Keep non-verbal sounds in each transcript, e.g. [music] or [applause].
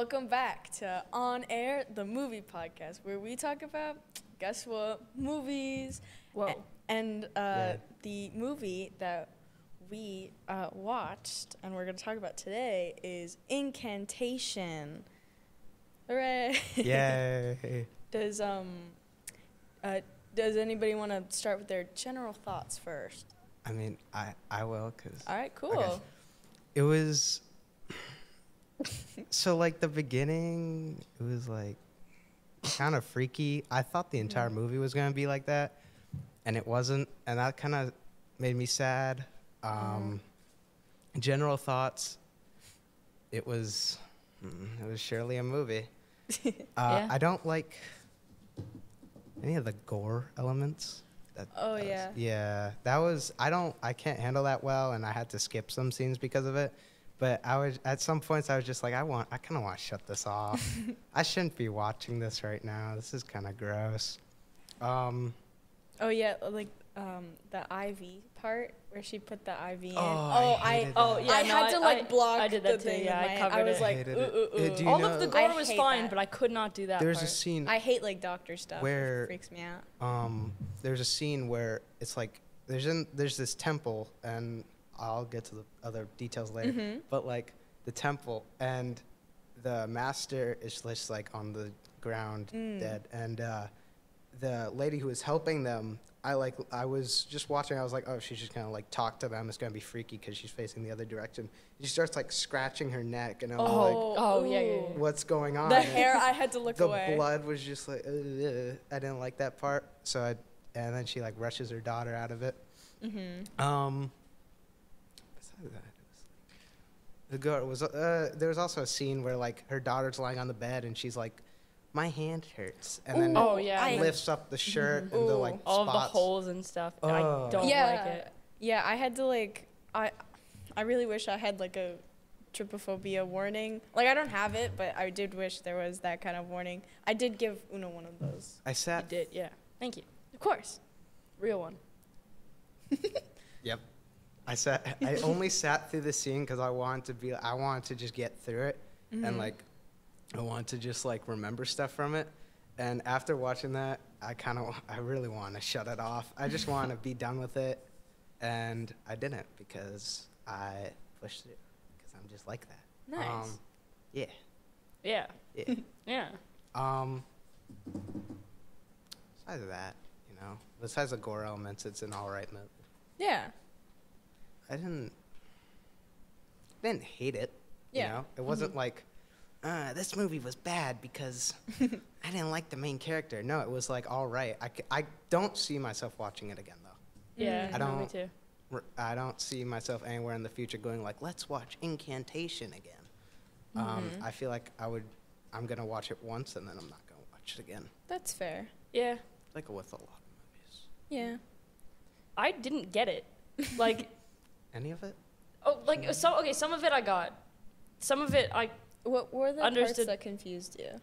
Welcome back to On Air, the movie podcast, where we talk about, guess what, movies. Whoa. And uh, Yeah. the movie that we uh, watched and we're going to talk about today is Incantation. Hooray! Yay. [laughs] does um, uh, does anybody want to start with their general thoughts first? I mean, I, I will, because All right, cool. It was. So, like, the beginning, it was like kind of freaky. I thought the entire Mm. movie was going to be like that, and it wasn't. And that kind of made me sad. Um, General thoughts, it was. mm, It was surely a movie. [laughs] Uh, Yeah. I don't like any of the gore elements. That, Oh, that was- yeah. yeah, that was. I don't. I can't handle that well, and I had to skip some scenes because of it. But I was at some points. I was just like, I want. I kind of want to shut this off. [laughs] I shouldn't be watching this right now. This is kind of gross. Um. Oh yeah, like um, the IV part where she put the IV in. Oh, I I, Oh, yeah, I no, had I- to like I- block I did the that too, thing yeah, in I my head. covered I was it. like, ooh, ooh, Uh, ooh. do you All know- of the gore was fine, that. but I could not do that There's part. a scene. I hate like doctor stuff. Where- it freaks me out. um, there's a scene where it's like there's in there's this temple, and I'll get to the other details later. Mhm. But like the temple, and the master is just like on the ground, Mm. dead, and uh, the lady who was helping them. I like. I was just watching. I was like, oh, she's just gonna like talk to them. It's gonna be freaky because she's facing the other direction. She starts like scratching her neck, and I was like, oh, yeah, yeah, yeah. what's going on? The And hair, I had to look the away. blood was just like "Ugh." I didn't like that part. So I and then she like rushes her daughter out of it. Mm-hmm. Um. Besides that, like, the girl was. Uh, there was also a scene where like her daughter's lying on the bed and she's like, "My hand hurts," and then Ooh, Oh, yeah. Lifts up the shirt and the Ooh. like All of the holes and stuff. Oh. I don't yeah, like it. yeah. I had to like, I, I really wish I had like a trypophobia warning. Like I don't have it, but I did wish there was that kind of warning. I did give Una one of those. I You sat. did, yeah. Thank you. Of course. Real one. [laughs] Yep. I sat. [laughs] I only sat through the scene because I wanted to be. I wanted to just get through it. Mhm. and like I want to just like remember stuff from it. And after watching that, I kind of I really want to shut it off. I just [laughs] want to be done with it, and I didn't because I pushed it because I'm just like that. Nice. Um, yeah. Yeah. Yeah. [laughs] Yeah. um. Besides that, you know, besides the gore elements, it's an all right movie. yeah. I didn't. I Didn't hate it. Yeah. You know, it wasn't like, uh, this movie was bad because [laughs] I didn't like the main character. No, it was like all right. I, c- I don't see myself watching it again though. Yeah. Mm. I no, me don't- too. R- I don't see myself anywhere in the future going like, let's watch Incantation again. Um, Mhm. I feel like I would. I'm gonna watch it once and then I'm not gonna watch it again. That's fair. Yeah. Like with a lot of movies. Yeah. I didn't get it. Like, [laughs] Any of it? oh, like, so. okay, some of it I got. Some of it I What were the Understood. parts that confused you?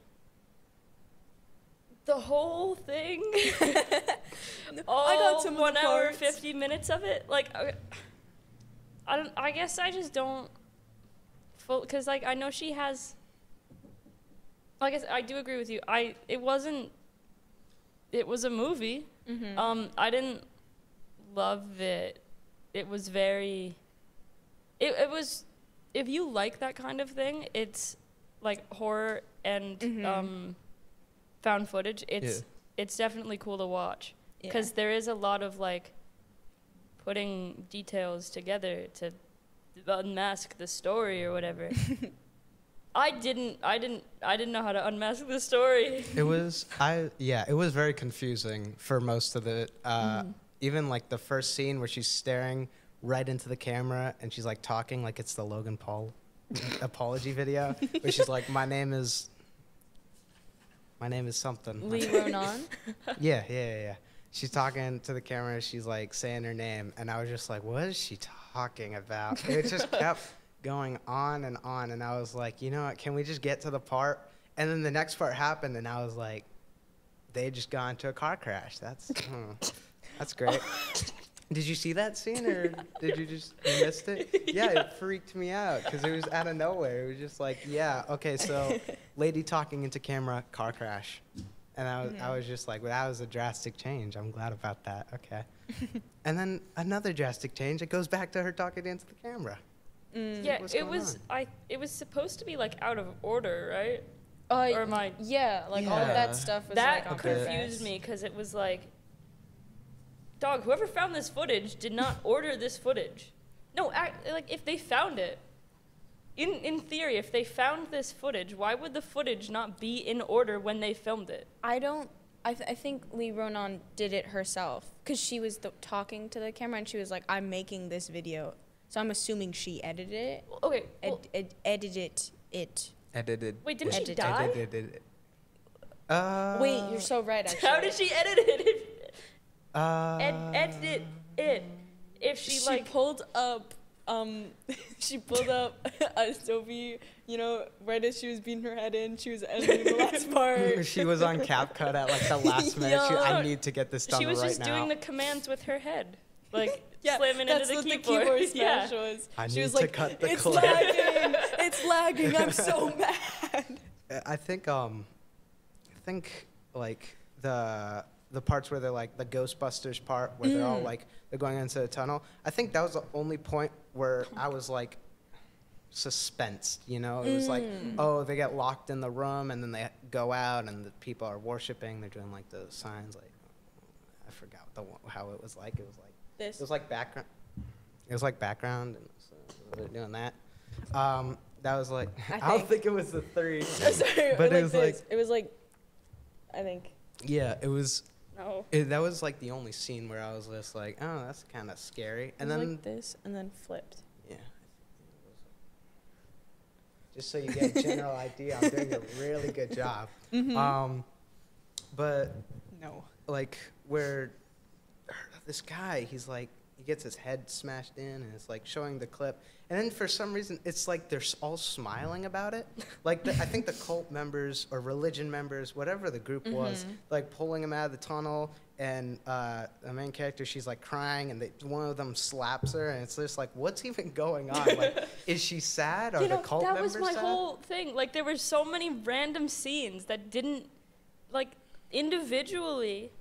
the whole thing. [laughs] I got some of one hour fifty minutes of it. Like, okay, I don't. I guess I just don't. Full because like I know she has. Like I, said, I do agree with you. I it wasn't. It was a movie. Mm-hmm. Um, I didn't love it. It was very. It it was, if you like that kind of thing, it's like horror and Mhm. um, found footage. It's Yeah. it's definitely cool to watch because there is a lot of like putting details together to unmask the story or whatever. [laughs] I didn't. I didn't. I didn't know how to unmask the story. It was I yeah, it was very confusing for most of it. Uh, Mhm. Even like the first scene where she's staring right into the camera and she's like talking like it's the Logan Paul [laughs] apology video, where she's like, "My name is, my name is something." Li [laughs] Ronan. yeah, yeah, yeah, yeah. She's talking to the camera. She's like saying her name, and I was just like, "What is she talking about?" It just kept [laughs] going on and on, and I was like, "You know what? Can we just get to the part?" And then the next part happened, and I was like, "They just got into a car crash. That's hmm, that's great." [laughs] Did you see that scene, or did you just you missed it? [laughs] Yeah, it freaked me out because it was out of nowhere. It was just like, yeah, okay, so [laughs] lady talking into camera, car crash, and I was, I was just like, well, that was a drastic change. I'm glad about that. Okay, and then another drastic change. It goes back to her talking into the camera. Mm. Yeah, What's it was. on? I. It was supposed to be like out of order, right? Uh, Or am I- Yeah, like all of that stuff was that like on confused me because it was like, dog. Whoever found this footage did not [laughs] order this footage. No, I, like if they found it, in in theory, if they found this footage, why would the footage not be in order when they filmed it? I don't. I, th- I think Li Ronan did it herself because she was the, talking to the camera and she was like, "I'm making this video," so I'm assuming she edited it. Okay. Well, ed, edited it. Edited. Wait, didn't she Edited. die? Edited. Uh, Wait, you're so right. Actually. [laughs] How did she edit it? [laughs] Uh, Ed, edit it. If she, She, like pulled up. Um, [laughs] she pulled up [laughs] a Sophie. You know, right as she was beating her head in, she was editing the last [laughs] part. she was on CapCut at like the last minute. She, I need to get this done she was right just now. doing the commands with her head, like Yeah, slamming into the what keyboard. the keyboard yeah. smash was. I she need was to like, cut the "It's clip." lagging. it's lagging. I'm so mad." I think um, I think like the the parts where they're like the Ghostbusters part where they're all Mm. like they're going into the tunnel. I think that was the only point where I was like suspense. You know, it was like Mm. oh they get locked in the room and then they go out and the people are worshiping. They're doing like the signs like I forgot the how it was like. It was like This. it was like background. It was like background, and so they're doing that. Um, that was like I [laughs] I, don't think- think it was the three. [laughs] Sorry, But like it was like- it was like, I think. Yeah, it was. No. It, that was like the only scene where I was just like, oh, that's kind of scary. And it was then like this, and then flipped. yeah. Just so you get a general [laughs] idea, I'm doing a really good job. Um, but No. like where this guy, he's like, gets his head smashed in, and it's like showing the clip, and then for some reason, it's like they're all smiling about it. Like the, I think the cult [laughs] members or religion members, whatever the group was, Mhm. like pulling him out of the tunnel, and uh, the main character, she's like crying, and they, one of them slaps her, and it's just like, what's even going on? Like, [laughs] is she sad? Are you the cult that members was my sad? whole thing. Like there were so many random scenes that didn't, like individually,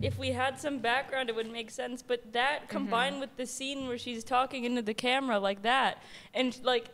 if we had some background, it would make sense. But that Mm-hmm. combined with the scene where she's talking into the camera like that, and like,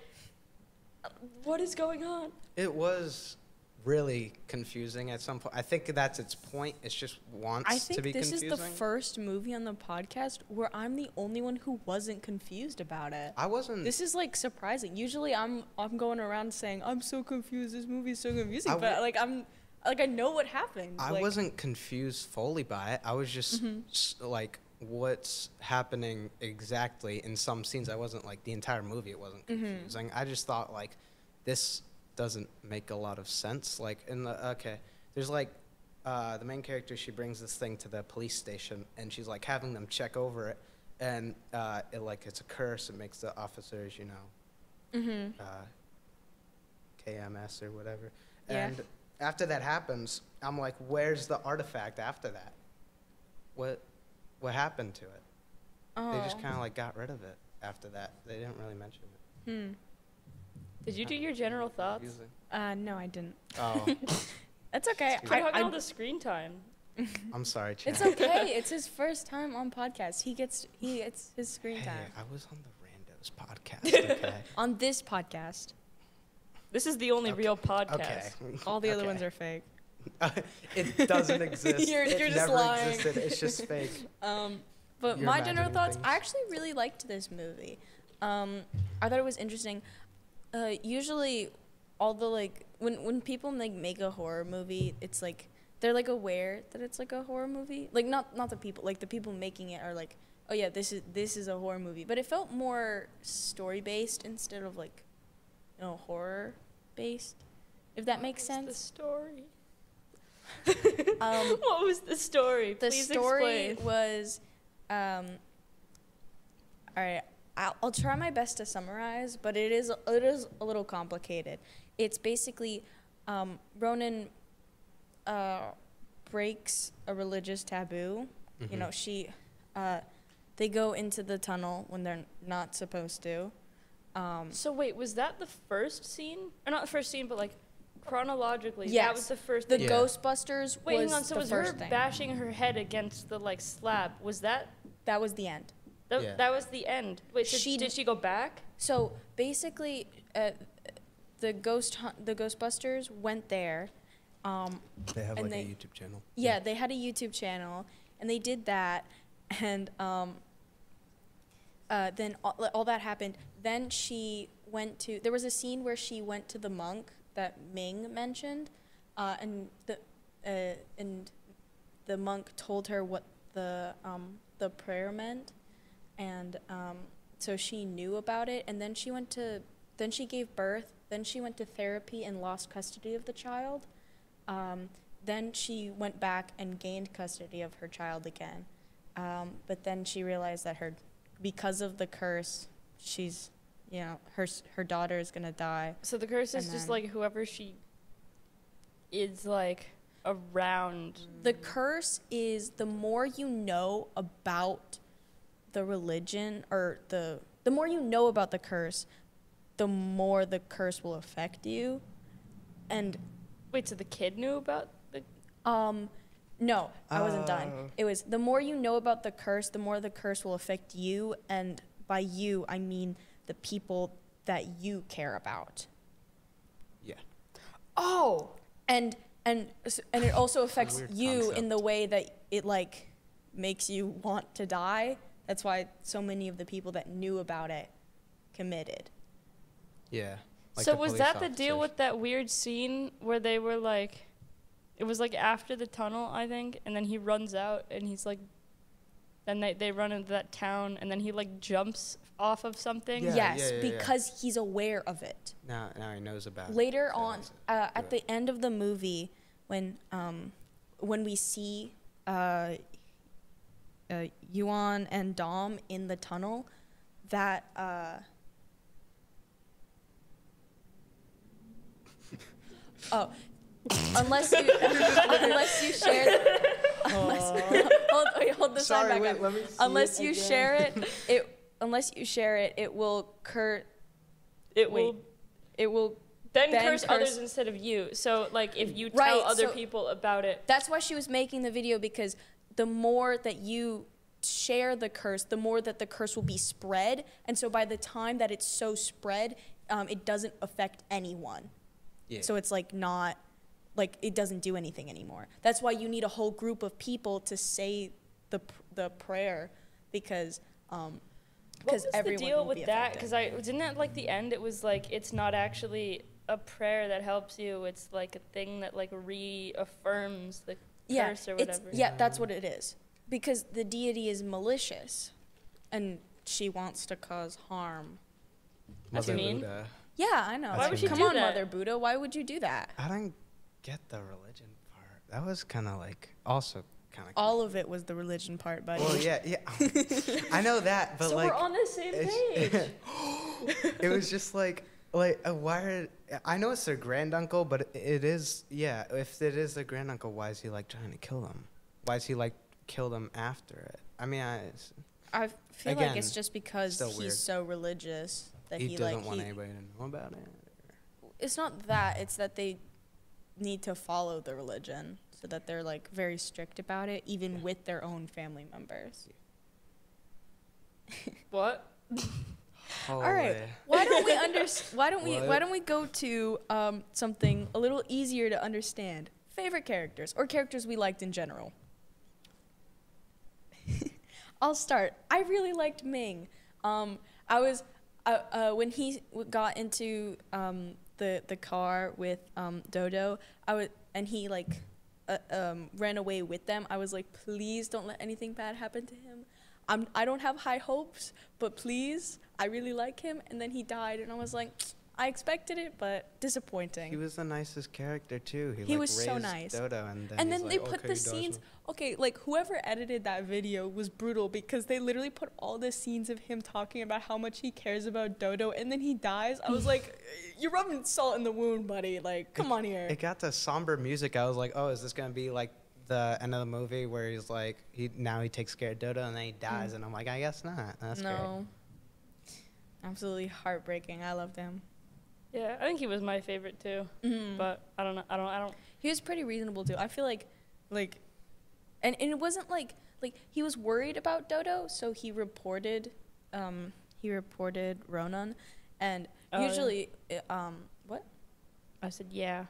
what is going on? It was really confusing at some point. I think that's its point. It's just wants I to think be this confusing. is the first movie on the podcast where I'm the only one who wasn't confused about it. I wasn't. This is like surprising. Usually, I'm I'm going around saying I'm so confused. This movie is so confusing, I but w- like I'm like I know what happened. I like, wasn't confused fully by it. I was just Mm-hmm. like, what's happening exactly in some scenes. I wasn't like the entire movie. It wasn't Mm-hmm. confusing. I just thought like, this doesn't make a lot of sense. Like in the okay, there's like. Uh, the main character, she brings this thing to the police station, and she's like having them check over it, and uh, it like it's a curse. It makes the officers, you know, Mhm. uh, KMS or whatever. Yeah. And after that happens, I'm like, where's the artifact after that? What what happened to it? They just Oh. kind of like got rid of it after that. They didn't really mention it. Hmm. Did you do your general thoughts? Uh, no, I didn't. Oh, [laughs] It's okay. I, talking I- all the screen time. [laughs] I'm sorry, Chad. it's okay. [laughs] it's his first time on podcast. He gets he gets his screen Hey, time I was on the Randos podcast. Okay. on this podcast. This is the only Okay. real podcast. okay. All the other Okay. ones are fake. [laughs] it doesn't exist. [laughs] You're- it you're just lying. existed. It's just [laughs] fake. Um, but You're my general imagining thoughts, I actually really liked this movie. Um, I thought it was interesting. Uh, usually, all the like when when people like make a horror movie, it's like they're like aware that it's like a horror movie. Like not not the people, like the people making it are like, oh yeah, this is this is a horror movie. But it felt more story based instead of like, you know, horror based. If that makes What's The sense. story. [laughs] Um, what was the story? the Please story explain. was um all right I'll, I'll try my best to summarize but it is it is a little complicated it's basically um, ronan uh, breaks a religious taboo you know she uh, they go into the tunnel when they're not supposed to. Um, So wait, was that the first scene? Or not the first scene, but like chronologically, that Yes. was the first. the Yeah. Ghostbusters wait, was hang on. So was her thing. bashing her head against the like slab? Was that that was the end. that, Yeah. that was the end? Wait, so She- did she go back? So basically, uh, the ghost hunt, the Ghostbusters went there. Um, They have And like a YouTube channel. yeah, they had a YouTube channel, and they did that, and um, uh, then all, all that happened. Then she went to. There was a scene where she went to the monk that Ming mentioned, uh, and the uh, and the monk told her what the um, the prayer meant, and um, so she knew about it. And then she went to. Then she gave birth. Then she went to therapy and lost custody of the child. Um, then she went back and gained custody of her child again. Um, but then she realized that her, because of the curse, she's, you know, her her daughter is gonna die. So the curse is just like whoever she is like around. The curse is the more you know about the religion or the the more you know about the curse, the more the curse will affect you. And Wait, so the kid knew about the. Um, no, I wasn't done. Oh. It was the more you know about the curse, the more the curse will affect you, and by you, I mean the people that you care about. Yeah. Oh. And and and it also affects weird you in the way that it like makes you want to die. That's why so many of the people that knew about it committed. Yeah. like so was police that the deal with that weird scene where they were like, it was like after the tunnel, I think, and then he runs out and he's like, then they they run into that town and then he like jumps off of something. Yeah, yes, yeah, yeah, yeah. because he's aware of it. Now, now he knows about it. later so on uh, at Yeah. the end of the movie when um when we see uh, uh Yuan and Dom in the tunnel that uh [laughs] oh unless you [laughs] unless you share unless, hold, wait, hold the sign Sorry, back wait, up let me unless it you again. share it [laughs] it unless you share it it will cur It Wait. will it will then, then curse, curse- others instead of you. So like if you tell Right, other so- people about it, That's why she was making the video because the more that you share the curse, the more that the curse will be spread. And so by the time that it's so spread, um, it doesn't affect anyone. Yeah. So it's like not, like it doesn't do anything anymore. That's why you need a whole group of people to say the, the prayer because um, what because was everyone the deal will with be that? Because I didn't at like the end. It was like it's not actually a prayer that helps you. It's like a thing that like reaffirms the yeah, curse or it's, whatever. yeah, that's what it is. Because the deity is malicious, and she wants to cause harm. That's Mother mean. Buddha. Yeah, I know. Why would she Come do on, that? Mother Buddha. Why would you do that? I didn't get the religion part. That was kind of like also kind of. All of it was the religion part, buddy. Well, yeah, yeah. [laughs] I know that, but so like we're on the same page. [laughs] it was just like like uh, why are, I know it's their granduncle, but it is yeah. If it is their granduncle, why is he like trying to kill them? Why is he like kill them after it? I mean, I, I feel like it's just because he's weird. so religious that he, he, doesn't like want he, anybody to know about it. It's not that. It's that they need to follow the religion, so that they're like very strict about it, even Yeah. with their own family members. [laughs] what? [laughs] All right. Why don't we [laughs] under, Why don't we? Why don't we go to um, something a little easier to understand? Favorite characters or characters we liked in general. I'll start. I really liked Ming. Um, I was uh, uh, when he got into um, the the car with um, Dodo. I was and he like uh, um, ran away with them. I was like, please don't let anything bad happen to him. I'm I don't have high hopes, but please, I really like him. And then he died, and I was like, I expected it, but disappointing. He was the nicest character too. He, He like, was so nice. Dodo, and then, and then like, they put "Okay, the he scenes okay like whoever edited that video was brutal because they literally put all the scenes of him talking about how much he cares about dodo and then he dies i was [laughs] like you're rubbing salt in the wound buddy like come on here It got to somber music. I was like, oh, is this gonna be like the end of the movie where he's like, he now he takes care of Dodo and then he dies, mm. and I'm like, I guess not. That's great. no. Absolutely heartbreaking. I loved him. Yeah, I think he was my favorite too. Mhm. But I don't know. I don't. I don't. he was pretty reasonable too. I feel like, like, and, and it wasn't like like he was worried about Dodo, so he reported, um, he reported Ronan, and Oh, yeah. usually, uh, um, what? I said yeah.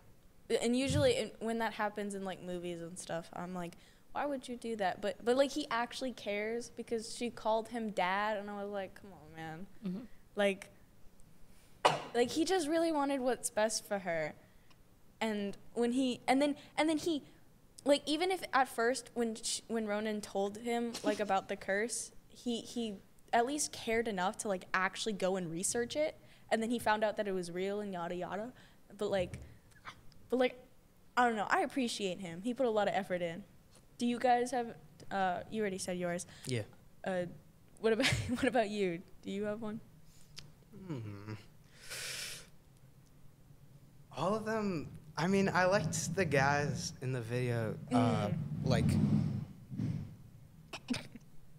And usually, in, when that happens in like movies and stuff, I'm like, why would you do that? But but like he actually cares because she called him dad, and I was like, come on, man, Mm-hmm. like, like he just really wanted what's best for her, and when he and then and then he, like even if at first when sh- when Ronan told him like about the curse, he he at least cared enough to like actually go and research it, and then he found out that it was real and yada yada, but like. But like, I don't know. I appreciate him. He put a lot of effort in. Do you guys have? Uh, you already said yours. Yeah. Uh, what about [laughs] what about you? Do you have one? Hmm. All of them. I mean, I liked the guys in the video. Uh, Mm. Like,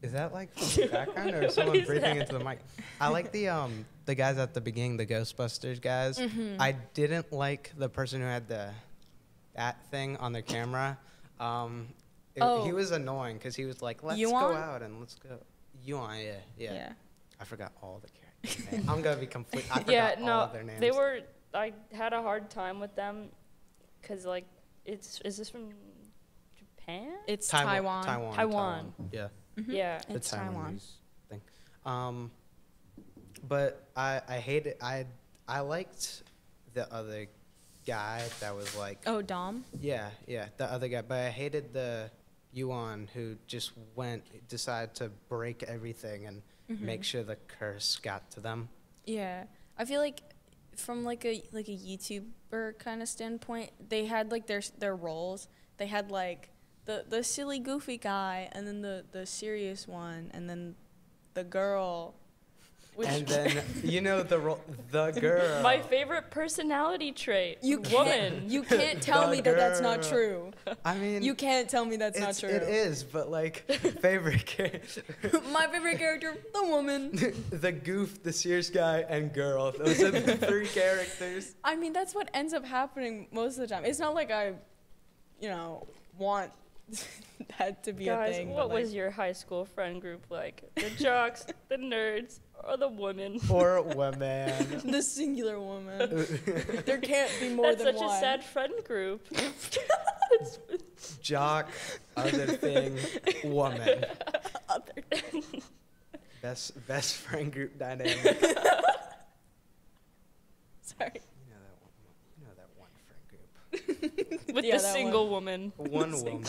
is that like from the [laughs] background or someone breathing that? into the mic? I like the um the guys at the beginning, the Ghostbusters guys. Mhm. I didn't like the person who had the that thing on their camera. Um, it- Oh. he was annoying because he was like, "Let's go out and let's go." Yuan, yeah, yeah. Yeah. I forgot all the characters' I'm gonna be complete. I [laughs] forgot Yeah. all No. of their names. They were. I had a hard time with them, cause like it's. Is this from Japan? It's Taiwan. Taiwan. Taiwan. Taiwan. Yeah, Mhm. Yeah. the It's Taiwan. Taiwanese thing. Um, but I I hated I I liked the other guy that was like Oh, Dom. yeah yeah the other guy, but I hated the Yuan who just went decided to break everything and make Mhm. sure the curse got to them. Yeah, I feel like from like a like a YouTuber kind of standpoint, they had like their their roles. They had like the the silly goofy guy, and then the the serious one, and then the girl. Which and [laughs] then you know the ro- the [laughs] girl. My favorite personality trait. you woman. can't you [laughs] can't tell The me that that's not true. I mean, You can't tell me that's not true. It is, but like favorite character. My favorite character, the woman. the goof, the serious guy, and girl. Those are the three characters. I mean, that's what ends up happening most of the time. It's not like I, you know, want that to be a Guys, thing. what like, was your high school friend group like? The jocks, the nerds, or the women? Or [laughs] woman. [laughs] the singular woman? [laughs] there can't be more That's than such one. a sad friend group. Jock, other thing, woman. Other- thing. Best best friend group dynamic. you Sorry. know that one. You know that one friend group. With Yeah, the that one. single woman. One woman.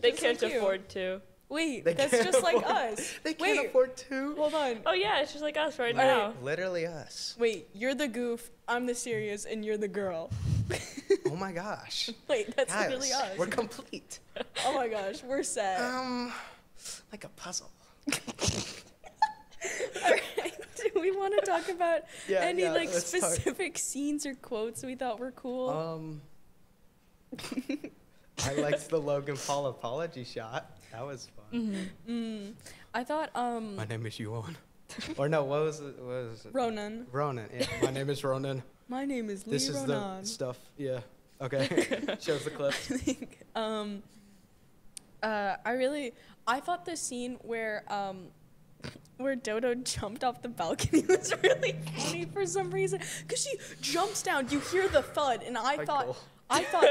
They Just can't like afford to. Wait, They that's can't just like us. [laughs] They can't Wait. afford two. Hold on. Oh yeah, it's just like us right All now. Literally us. Wait, you're the goof, I'm the serious, and you're the girl. [laughs] Oh my gosh. [laughs] Wait, that's Guys, really us. We're complete. oh my gosh, we're set. Um, like a puzzle. All right. Do we want to talk about Yeah, any yeah, like let's talk. specific scenes or quotes we thought were cool? Um, I liked the Logan Paul apology shot. That was fun. mm, I thought um My name is Yuan. [laughs] or no, what was it? What was it? Ronan. Ronan. Yeah, my name is Ronan. [laughs] My name is Li This is Ronan. the stuff. Yeah. Okay. [laughs] Shows the clip. I think um uh I really I thought the scene where um where Dodo jumped off the balcony was really funny for some reason cuz she jumps down you hear the thud and I thought Michael. I thought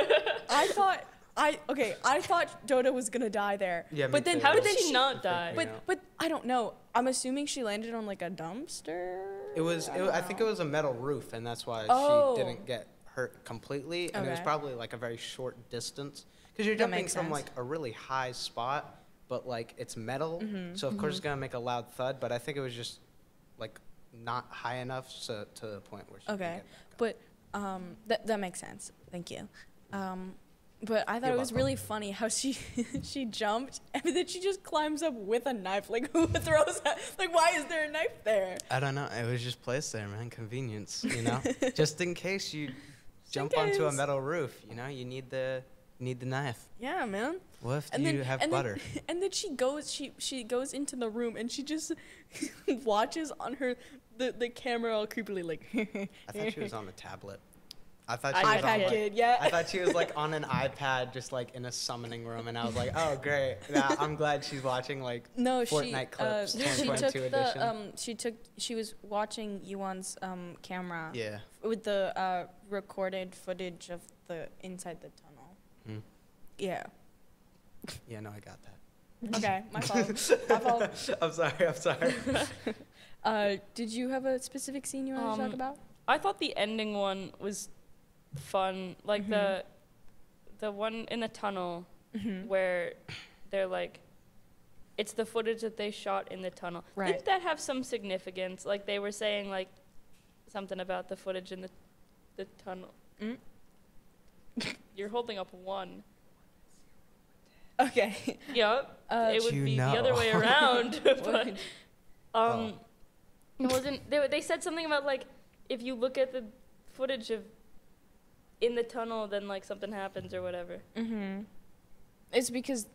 I thought I okay I thought Dodo was going to die there Yeah, but then too. How but did then she she not die? but but I don't know I'm assuming she landed on like a dumpster It was. It, I think it was a metal roof, and that's why Oh. she didn't get hurt completely. And it was probably like a very short distance because you're jumping from sense. like a really high spot, but like it's metal, Mhm, so of course it's gonna make a loud thud. But I think it was just like not high enough so to the point where she didn't Okay, get back up. but um, that that makes sense. Thank you. Um, but I thought it was really funny how she [laughs] she jumped and then she just climbs up with a knife. Like [laughs] who throws that? Like why is there a knife there? I don't know. It was just placed there, man. Convenience, you know. [laughs] just in case you jump onto a metal roof, you know, you need the need the knife. Yeah, man. What if And you then have and butter? Then, and then she goes she she goes into the room and she just watches on her the, the camera all creepily like I thought she was on the tablet. I thought I she was on iPad kid. like, kid, yeah. I thought she was like on an iPad, just like in a summoning room, and I was like, oh great. Yeah, I'm glad she's watching like no, she Fortnite uh, clips, she took 2022 edition. the um she took she was watching Yuan's um camera yeah. with the uh recorded footage of the inside the tunnel. Mm. Yeah. Yeah, no, I got that. Okay, my [laughs] fault. my fault. [laughs] I'm sorry. I'm sorry. [laughs] Uh, did you have a specific scene you wanted to talk Um, about? I thought the ending one was fun, like Mm-hmm. the the one in the tunnel Mm-hmm. where they're like, it's the footage that they shot in the tunnel. Right. Didn't that have some significance? Like they were saying like something about the footage in the the tunnel. Mm. [laughs] You're holding up one. Okay. [laughs] Yep. Uh, it would You be the other way [laughs] around, but what- um, it wasn't. They they said something about like if you look at the footage of in the tunnel, then like something happens or whatever. Mm-hmm. It's because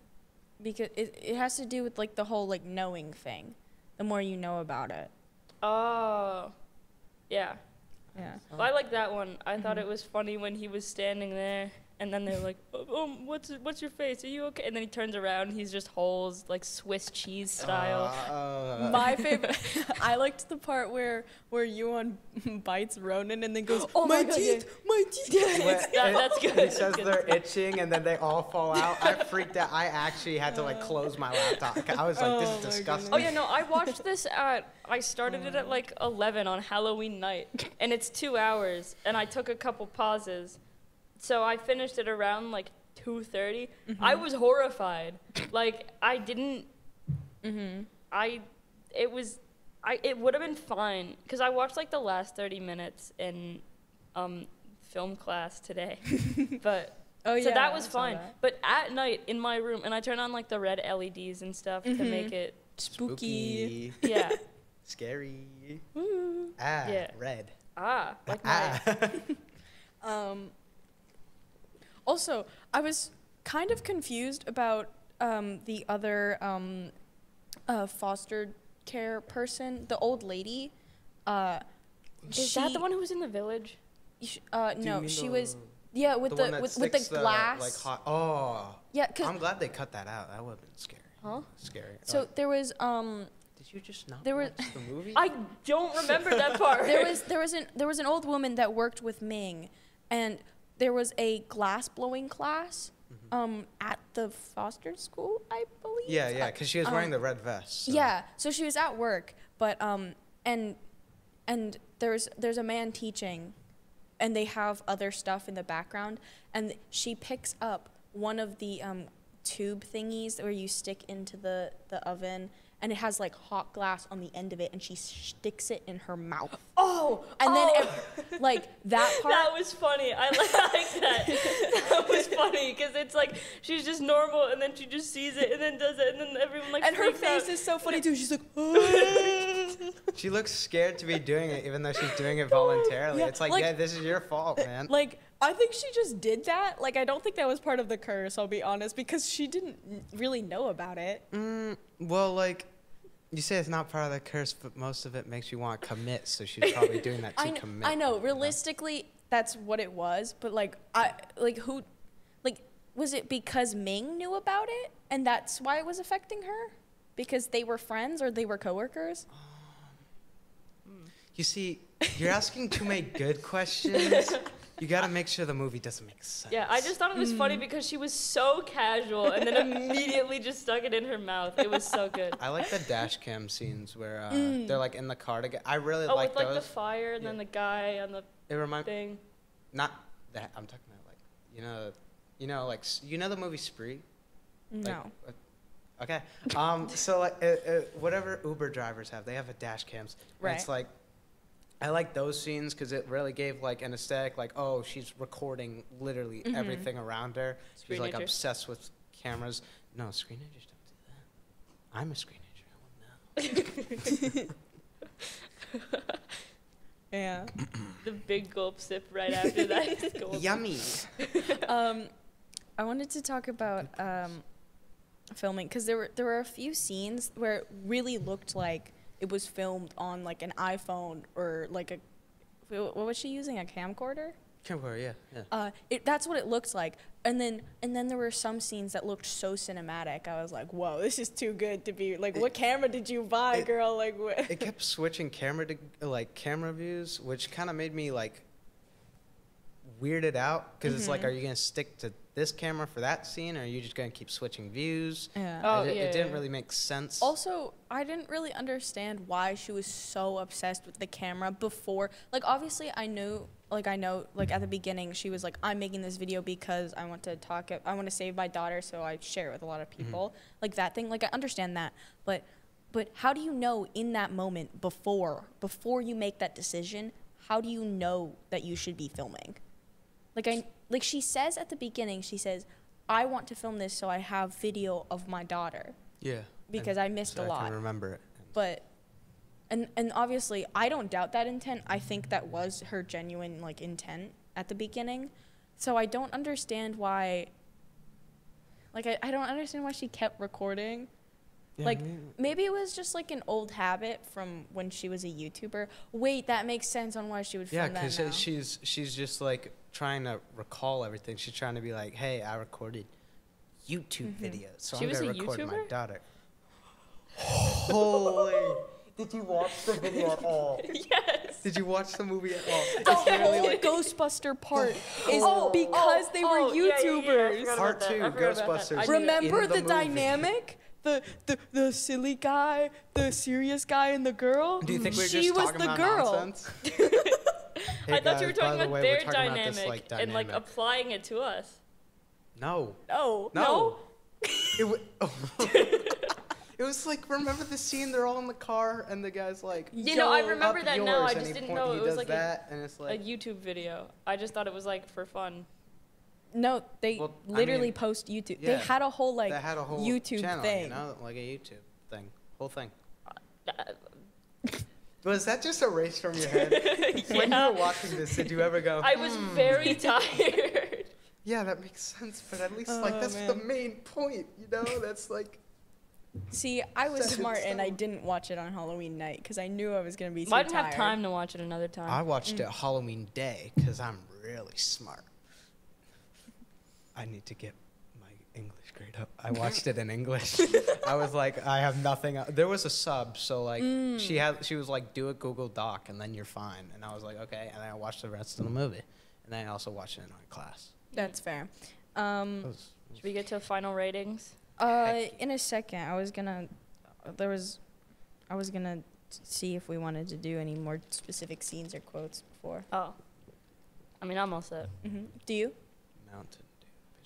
because it, it has to do with like the whole like knowing thing. The more you know about it. Oh, yeah. Yeah. Well, I like that one. I thought Mhm. it was funny when he was standing there, and then they're like, "Oh, um, what's what's your face? Are you okay?" And then he turns around, and he's just holes like Swiss cheese style. Uh, My favorite. [laughs] I liked the part where where Yuan [laughs] bites Ronan and then goes, [gasps] Oh my my, God, teeth, my teeth. When- [laughs] that- that's good, He that's says good. they're itching and then they all fall out. I freaked out. I actually had to like close my laptop. I was like, this Oh is my disgusting. Oh yeah, no, I watched this at. I started it at like 11 on Halloween night, and it's two hours, and I took a couple pauses, so I finished it around like 2:30. I was horrified. Like I didn't. Mm-hmm. I. It was. I. It would have been fine because I watched like the last 30 minutes in, um, film class today, [laughs] but. Oh yeah. so that was I fine. that. But at night in my room, and I turn on like the red LEDs and stuff to Mhm. make it, Spooky. [laughs] yeah. Scary. Woo. Ah, Yeah. red. Ah, like my ah. [laughs] Um, also, I was kind of confused about um, the other um, uh, foster care person, the old lady. Uh, Is she, that the one who was in the village? sh- Uh, no, she the- was yeah with the the, one that with, with the sticks the, glass. like hot. Oh, yeah, cause I'm glad they cut that out. That would have been scary. Huh? Scary. so Uh, there was um did you just not there was- the movie? I don't remember that [laughs] part. there was there was an there was an old woman that worked with Ming, and there was a glass blowing class um at the foster school, I believe. Mm-hmm. yeah, yeah, because she was um, wearing the red vest. so- Yeah, so she was at work, but um, and and there's there's a man teaching, and they have other stuff in the background, and she picks up one of the um tube thingies where you stick into the the oven, and it has like hot glass on the end of it, and she sticks it in her mouth, [gasps] oh, and then oh, ev- like that [laughs] part. that was funny. I [laughs] like that. that was funny because it's like she's just normal, and then she just sees it, and then does it, and then everyone like and her face out. is so funny too. She's like, [laughs] She looks scared to be doing it, even though she's doing it voluntarily. Yeah, it's like, like- yeah, this is your fault, man. Like, I think she just did that. Like, I don't think that was part of the curse, I'll be honest, because she didn't really know about it. Mm, well, like, you say it's not part of the curse, but most of it makes you want to commit, so she's probably doing that [laughs] to I, commit. I know, realistically, that's what it was, but like, I, like, who, like, was it because Ming knew about it and that's why it was affecting her? Because they were friends or they were coworkers? Um, you see, you're asking too many good questions. [laughs] You got to make sure the movie doesn't make sense. Yeah, I just thought it was Mm. funny because she was so casual and then immediately just stuck it in her mouth. It was so good. I like the dash cam scenes where uh, Mm. they're like in the car together. I really Oh, like with like the those. fire and then the guy on the it remind thing. not that I'm talking about like you know you know like you know the movie Spree. Like, No. uh, Okay. Um. So like uh, uh, whatever Uber drivers have, they have a dash cams. and It's like. I like those scenes because it really gave like an aesthetic, like oh, she's recording literally Mhm. everything around her. Screen she's like obsessed with cameras. No, screen ninjas don't do that. I'm a screen ninja. I will know. [laughs] Yeah. The big gulp sip right after that. [laughs] Gulp. Yummy. [laughs] um, I wanted to talk about um, filming because there were there were a few scenes where it really looked like it was filmed on like an iPhone or like a what was she using a camcorder? Camcorder, yeah, yeah. Uh, it, that's what it looked like. And then and then there were some scenes that looked so cinematic. I was like, whoa, this is too good to be like. It- what camera did you buy, it- girl? Like what? it kept [laughs] switching camera to like camera views, which kind of made me like weirded out because it's like, Mhm. are you gonna stick to this camera for that scene, or are you just gonna keep switching views? yeah. Oh, it, yeah, it didn't yeah. really make sense. Also, I didn't really understand why she was so obsessed with the camera before. Like, obviously, I knew, like, I know, like, at the beginning, she was like, I'm making this video because I want to talk, I want to save my daughter, so I share it with a lot of mm-hmm. people. Like, that thing, like, I understand that. But, but how do you know in that moment before, before you make that decision, how do you know that you should be filming? Like, I, like, she says at the beginning, she says, I want to film this so I have video of my daughter yeah, because I missed so a I lot. can remember it. But and and obviously I don't doubt that intent. I think that was her genuine like intent at the beginning. So I don't understand why like I, I don't understand why she kept recording. Yeah, like maybe it was just like an old habit from when she was a YouTuber. Wait, that makes sense on why she would yeah, film that because uh, she's she's just like trying to recall everything. She's trying to be like, hey, I recorded YouTube Mhm. videos, so She I'm was gonna a record my YouTuber? daughter. [laughs] Holy! Did you watch the video at [laughs] all? yes. Did you watch the movie at all? the [laughs] It's literally whole like Ghostbuster part is Oh, because oh, they were oh, yeah, yeah, yeah, YouTubers. Part two, I forgot about that. Ghostbusters. I knew that. Remember the the, dynamic? The, the the silly guy, the serious guy, and the girl. Do you think we're she just was the about girl. nonsense? I thought you were talking the about way, their talking about dynamic, this, like, and like applying it to us. No. No. No. It, w- [laughs] it was like remember the scene? They're all in the car, and the guy's like, You know, I remember up that now, I just didn't point- know it was does like a- that, and it's a YouTube video. I just thought it was like for fun. No, they Well, I literally mean, post YouTube. yeah. They had a whole like they had a whole YouTube channel, thing. you know, like a YouTube thing, whole thing. Uh, Was that just erased from your head? [laughs] When you were watching this, did you ever go? I was "Hmm, very tired. Yeah, that makes sense, but at least like Oh, that's the main point, you know? That's like See, I was smart and I didn't watch it on Halloween night because I knew I was gonna be too I didn't tired. have time to watch it another time. I watched it Halloween day because I'm really smart. I need to get my English grade up. I watched it in English. [laughs] I was like, I have nothing. el- There was a sub, so like she had, she was like, do a Google Doc and then you're fine. And I was like, okay. And then I watched the rest of the movie, and then I also watched it in art class. That's fair. Um, It was- Should we get to final ratings? uh, in a second, I was gonna. There was, I was gonna see if we wanted to do any more specific scenes or quotes before. Oh. I mean, I'm all set. hmm Do you? Mountain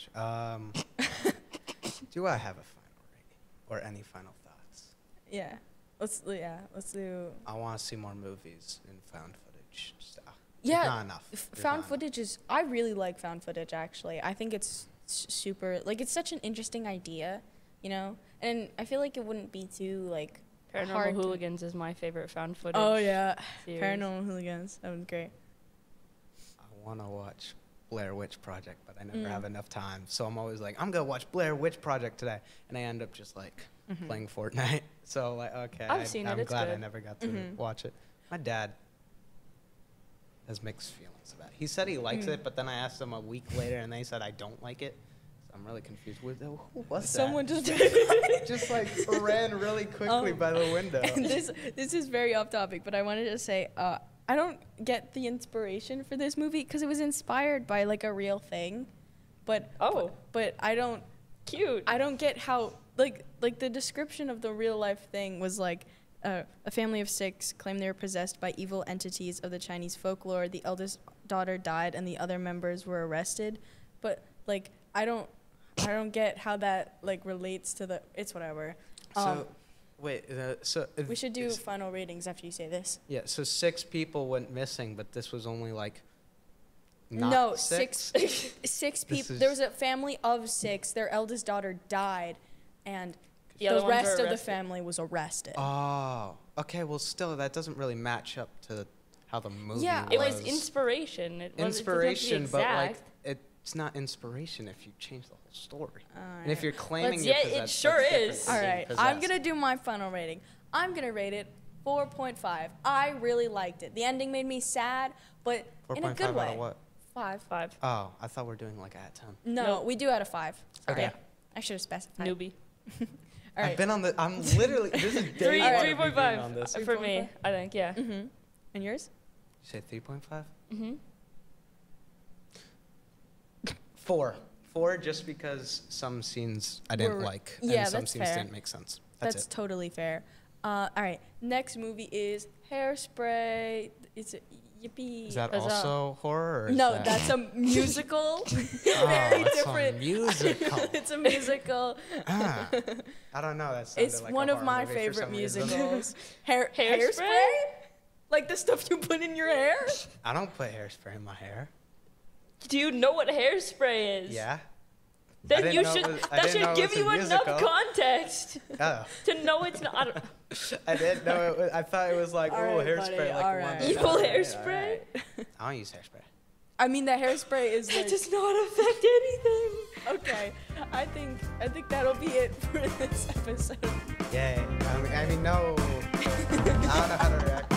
Dew. bitch. Um, [laughs] do I have a final rating or any final thoughts? Yeah. Let's yeah. Let's do. I want to see more movies and found footage stuff. Yeah, There's not enough. F- There's found not footage is i really like found footage actually i think it's super like it's such an interesting idea you know and i feel like it wouldn't be too like Paranormal hard to- Hooligans is my favorite found footage. oh yeah series. paranormal hooligans that was great I want to watch Blair Witch Project, but I never Mm. have enough time. So I'm always like, I'm gonna watch Blair Witch Project today, and I end up just like Mhm. playing Fortnite. [laughs] So like, okay, I've I, seen it, I'm it's glad I never got to Mhm. watch it. My dad has mixed feelings about it. He said he likes Mm. it, but then I asked him a week later, and they said I don't like it. So I'm really confused. Who who was someone that? just [laughs] just like ran really quickly Um, by the window. [laughs] this this is very off topic but i wanted to say uh i don't get the inspiration for this movie because it was inspired by like a real thing but Oh, but i don't cute. I don't get how like like the description of the real life thing was like uh, a family of six claimed they were possessed by evil entities of the Chinese folklore. The eldest daughter died, and the other members were arrested. But like I don't I don't get how that like relates to the. It's whatever. so Um, wait, uh, so we should do final ratings after you say this. Yeah, so six people went missing, but this was only like. Not no, six. six [laughs] [laughs] six people. There was a family of six. Their eldest daughter died, and The the rest of the family was arrested. Oh, okay. Well, still, that doesn't really match up to how the movie Yeah, It was. was inspiration. It was inspiration, it but like it, it's not inspiration if you change the whole story. All And if you're claiming Let's- you're yeah, it sure is. than All being right, I'm gonna do my final rating. I'm gonna rate it 4.5. I really liked it. The ending made me sad, but in a 4.5 good out way. of what? Five. Five. Oh, I thought we are doing like at 10. No, Nope. we do out of five. Sorry. Okay. I should have specified. Newbie. [laughs] All I've been on the. I'm literally. This is [laughs] day Three, one of me three point being on five this. for me. 3.5? I think. Yeah. mm-hmm. And yours? You say 3.5? Mm-hmm. Four. Four, just because some scenes I didn't Were- like, yeah, and some that's scenes fair. didn't make sense. That's, That's it. totally fair. Uh, all right. Next movie is Hairspray. It's a yippee. Is that Huzzah. also horror? Or is no, that that's a [laughs] musical. [laughs] Oh, Very it's a different. [laughs] musical. it's a musical. ah, I don't know. That sounded It's like a one of horror my movie for favorite some reason. musicals. Hair Hairspray? hairspray? Like the stuff you put in your hair? I don't put hairspray in my hair. Do you know what hairspray is? Yeah. I Then you should was, that should give was a you enough context [laughs] Oh, [laughs] to know it's not. I don't- [laughs] I didn't know it was. I thought it was like All oh right, hairspray, buddy, like all the one. right. Evil all right, all hairspray? right. I don't use hairspray. I mean, the hairspray is That like, does not affect anything. okay. I think I think that'll be it for this episode. Yay. I mean, I mean no. I don't know how to react.